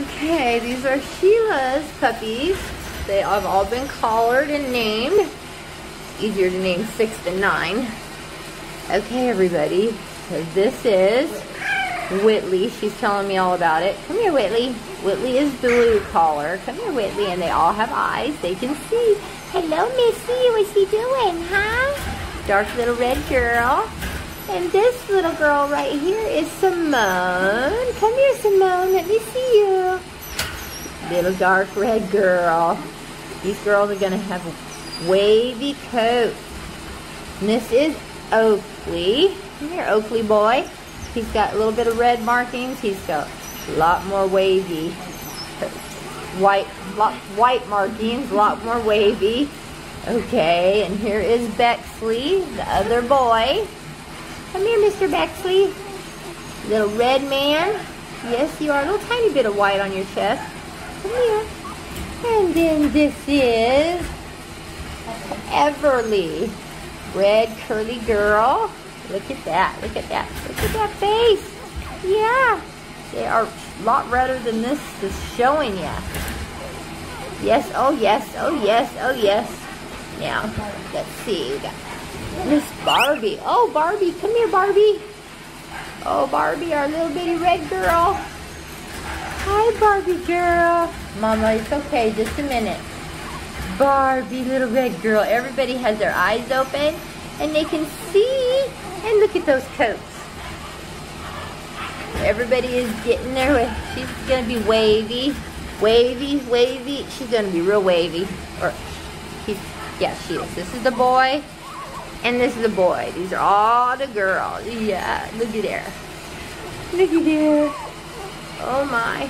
Okay, these are Sheila's puppies. They have all been collared and named. Easier to name six than nine. Okay, everybody. So this is Whitley. She's telling me all about it. Come here, Whitley. Whitley is blue collar. Come here, Whitley. And they all have eyes. They can see. Hello, Missy. What's she doing, huh? Dark little red girl. And this little girl right here is Simone. Come here, Simone. Let me see you. Little dark red girl. These girls are going to have wavy coats. And this is Oakley. Come here, Oakley boy. He's got a little bit of red markings. He's got a lot more wavy. White, lot, white markings, a lot more wavy. Okay, and here is Bexley, the other boy. Come here, Mr. Bexley. Little red man. Yes, you are. A little tiny bit of white on your chest. Come here. And then this is Everly. Red curly girl. Look at that. Look at that. Look at that face. Yeah. They are a lot redder than this is showing you. Yes, oh yes, oh yes, oh yes. Now, let's see. We got Miss Barbie. Oh, Barbie. Come here, Barbie. Oh, Barbie, our little bitty red girl. Hi, Barbie girl. Mama, it's okay. Just a minute. Barbie, little red girl. Everybody has their eyes open and they can see. And look at those coats. Everybody is getting there with, she's gonna be wavy, wavy, wavy. She's gonna be real wavy. Or, he's, yeah, she is. This is the boy, and this is the boy. These are all the girls. Yeah, looky there. Looky there. Oh my.